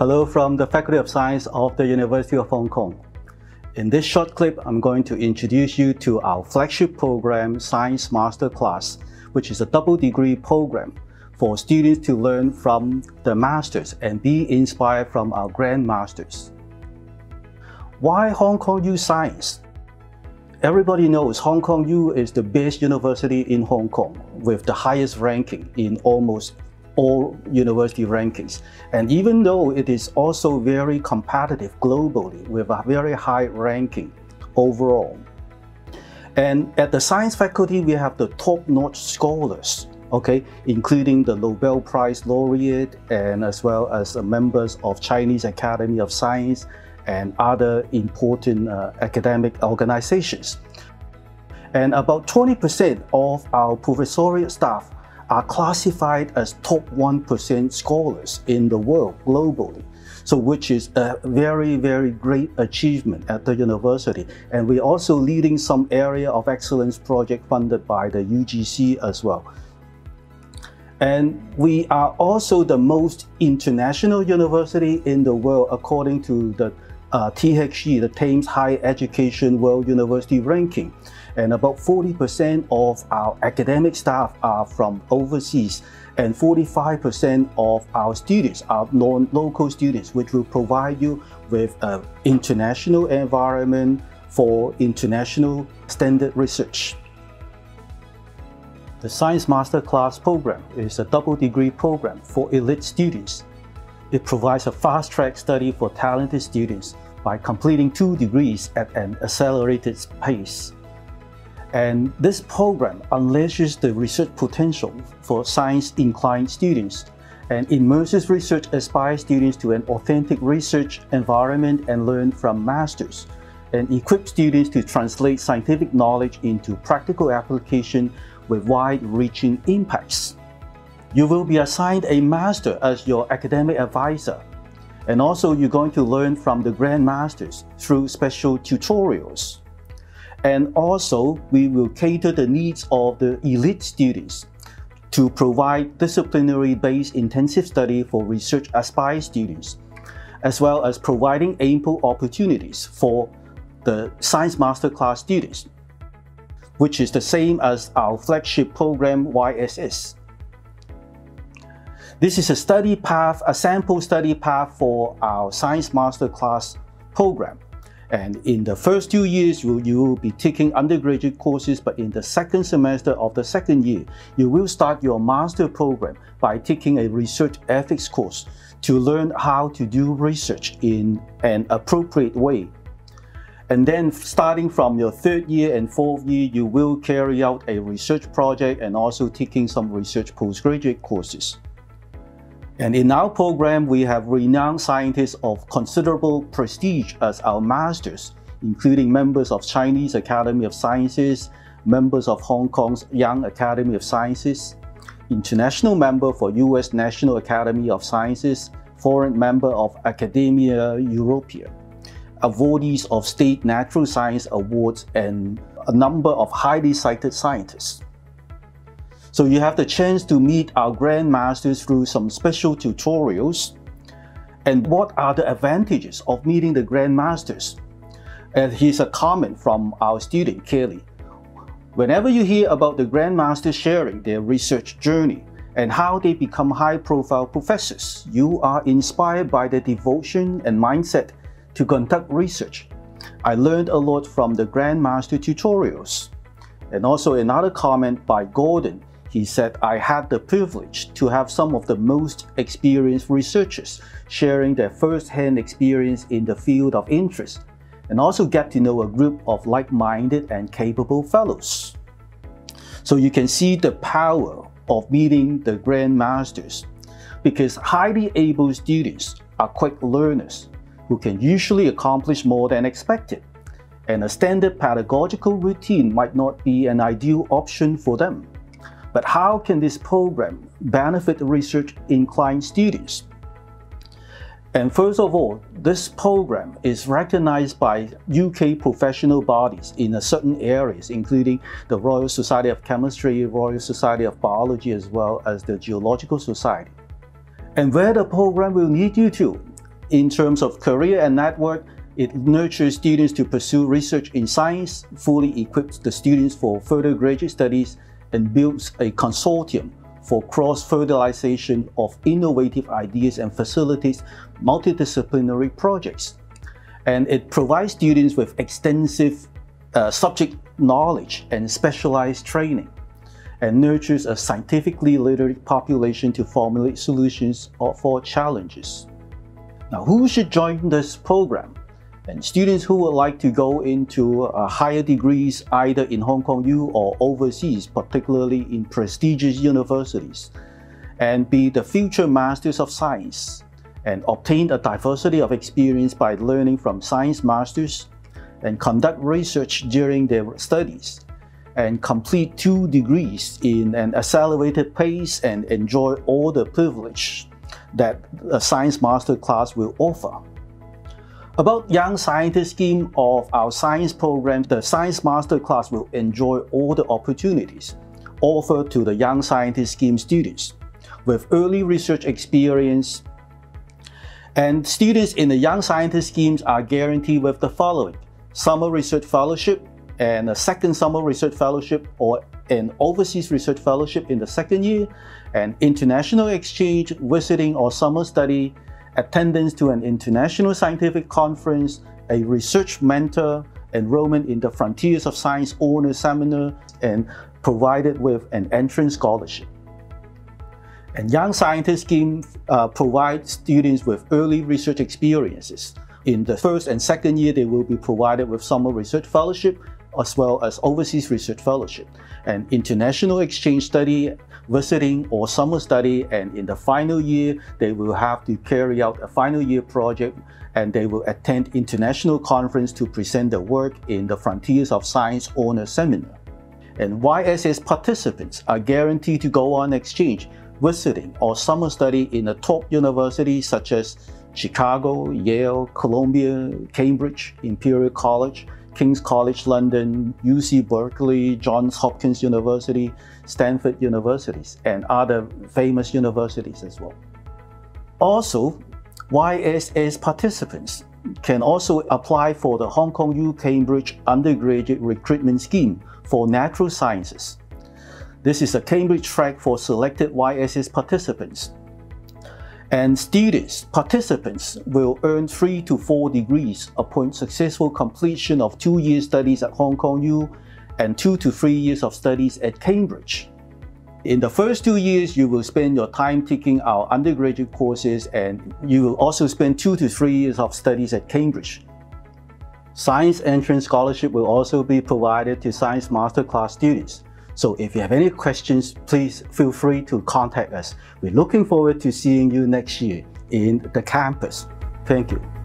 Hello from the Faculty of Science of the University of Hong Kong. In this short clip, I'm going to introduce you to our flagship program, Science Master Class, which is a double degree program for students to learn from the masters and be inspired from our Grand Masters. Why Hong Kong U Science? Everybody knows Hong Kong U is the best university in Hong Kong with the highest ranking in almost all university rankings. And even though it is also very competitive globally with a very high ranking overall. And at the science faculty, we have the top-notch scholars, okay, including the Nobel Prize laureate and as well as members of Chinese Academy of Science and other important uh, academic organizations. And about 20% of our professorial staff are classified as top 1% scholars in the world globally. So which is a very, very great achievement at the university. And we're also leading some area of excellence project funded by the UGC as well. And we are also the most international university in the world according to the uh, THE, the Times Higher Education World University Ranking and about 40% of our academic staff are from overseas and 45% of our students are non-local students which will provide you with an international environment for international standard research. The Science Master Class program is a double degree program for elite students. It provides a fast-track study for talented students by completing two degrees at an accelerated pace. And this program unleashes the research potential for science-inclined students and immerses research aspired students to an authentic research environment and learn from masters and equip students to translate scientific knowledge into practical application with wide-reaching impacts. You will be assigned a master as your academic advisor. And also you're going to learn from the Grand Masters through special tutorials. And also, we will cater the needs of the elite students to provide disciplinary-based intensive study for research aspired students, as well as providing ample opportunities for the Science Masterclass students, which is the same as our flagship program YSS. This is a study path, a sample study path for our Science Masterclass program. And in the first two years, you, you will be taking undergraduate courses, but in the second semester of the second year, you will start your master program by taking a research ethics course to learn how to do research in an appropriate way. And then starting from your third year and fourth year, you will carry out a research project and also taking some research postgraduate courses. And in our program, we have renowned scientists of considerable prestige as our masters, including members of Chinese Academy of Sciences, members of Hong Kong's Young Academy of Sciences, international member for US National Academy of Sciences, foreign member of Academia Europaea, awardees of State Natural Science Awards, and a number of highly cited scientists. So you have the chance to meet our grandmasters through some special tutorials. And what are the advantages of meeting the grandmasters? And here's a comment from our student, Kelly. Whenever you hear about the grandmasters sharing their research journey and how they become high-profile professors, you are inspired by their devotion and mindset to conduct research. I learned a lot from the grandmaster tutorials. And also another comment by Gordon he said, I had the privilege to have some of the most experienced researchers sharing their first-hand experience in the field of interest and also get to know a group of like-minded and capable fellows. So you can see the power of meeting the Grand Masters because highly able students are quick learners who can usually accomplish more than expected and a standard pedagogical routine might not be an ideal option for them. But how can this program benefit research-inclined students? And first of all, this program is recognized by UK professional bodies in certain areas, including the Royal Society of Chemistry, Royal Society of Biology, as well as the Geological Society. And where the program will lead you to, In terms of career and network, it nurtures students to pursue research in science, fully equips the students for further graduate studies, and builds a consortium for cross-fertilization of innovative ideas and facilitates multidisciplinary projects. And it provides students with extensive uh, subject knowledge and specialized training and nurtures a scientifically literate population to formulate solutions for challenges. Now, who should join this program? And students who would like to go into uh, higher degrees either in Hong Kong U or overseas, particularly in prestigious universities, and be the future masters of science, and obtain a diversity of experience by learning from science masters, and conduct research during their studies, and complete two degrees in an accelerated pace and enjoy all the privilege that a science master class will offer. About Young Scientist Scheme of our science program, the Science Master class will enjoy all the opportunities offered to the Young Scientist Scheme students with early research experience. And students in the Young Scientist Schemes are guaranteed with the following Summer Research Fellowship and a second Summer Research Fellowship or an Overseas Research Fellowship in the second year, and international exchange, visiting or summer study attendance to an international scientific conference, a research mentor, enrollment in the Frontiers of Science Honor Seminar, and provided with an entrance scholarship. And Young Scientist Scheme uh, provides students with early research experiences. In the first and second year, they will be provided with summer research fellowship as well as overseas research fellowship, and international exchange study visiting or summer study and in the final year they will have to carry out a final year project and they will attend international conference to present their work in the Frontiers of Science Honor Seminar. And YSS participants are guaranteed to go on exchange, visiting or summer study in a top university such as Chicago, Yale, Columbia, Cambridge, Imperial College, King's College London, UC Berkeley, Johns Hopkins University, Stanford universities, and other famous universities as well. Also, YSS participants can also apply for the Hong Kong U Cambridge undergraduate recruitment scheme for natural sciences. This is a Cambridge track for selected YSS participants and students, participants will earn three to four degrees upon successful completion of two years studies at Hong Kong U and two to three years of studies at Cambridge. In the first two years, you will spend your time taking our undergraduate courses and you will also spend two to three years of studies at Cambridge. Science entrance scholarship will also be provided to science masterclass students. So if you have any questions, please feel free to contact us. We're looking forward to seeing you next year in the campus. Thank you.